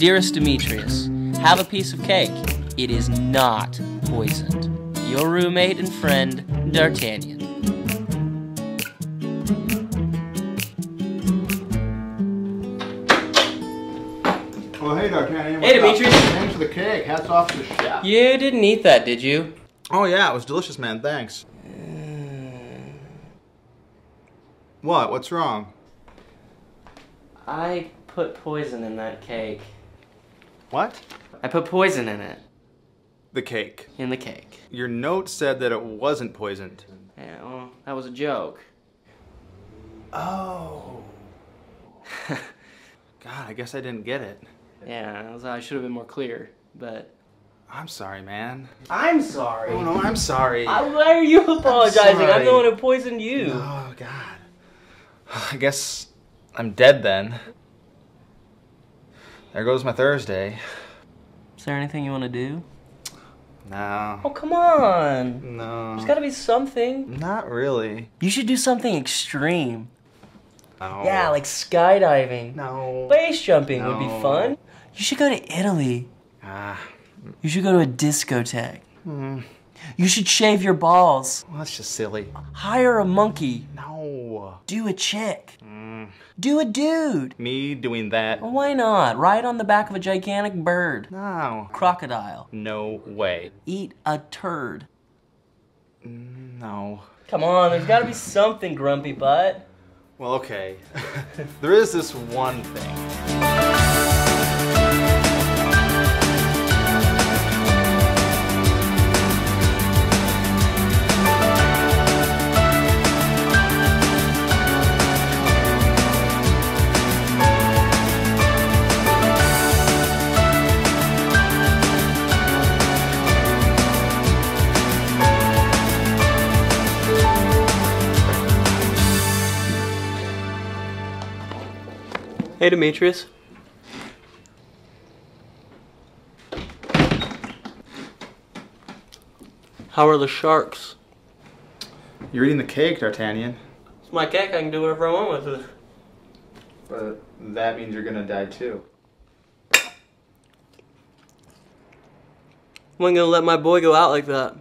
Dearest Demetrius, have a piece of cake. It is not poisoned. Your roommate and friend, D'Artagnan. Well, hey, D'Artagnan. Hey? Demetrius. Thanks for the cake. Hats off to the chef. You didn't eat that, did you? Oh, yeah, it was delicious, man. Thanks. What? What's wrong? I put poison in that cake. What? I put poison in it. The cake. In the cake. Your note said that it wasn't poisoned. Yeah, well, that was a joke. Oh. God, I guess I didn't get it. Yeah, I should have been more clear, but. I'm sorry, man. I'm sorry. Oh, no, I'm sorry. I- why are you apologizing? I'm, sorry. the one who poisoned you. Oh, God. I guess I'm dead then. There goes my Thursday. Is there anything you want to do? No. Oh, come on. No. There's gotta be something. Not really. You should do something extreme. No. Yeah, like skydiving. No. Base jumping would be fun. You should go to Italy. Ah. You should go to a discotheque. Hmm. You should shave your balls. Well, that's just silly. Hire a monkey. Do a chick. Mm. Do a dude. Me doing that? Why not? Ride on the back of a gigantic bird. No. Crocodile. No way. Eat a turd. No. Come on, there's gotta be something, grumpy butt. Well, okay. there is this one thing. Hey, Demetrius. How are the sharks? You're eating the cake, D'Artagnan. It's my cake, I can do whatever I want with it. But that means you're gonna die too. I'm gonna let my boy go out like that.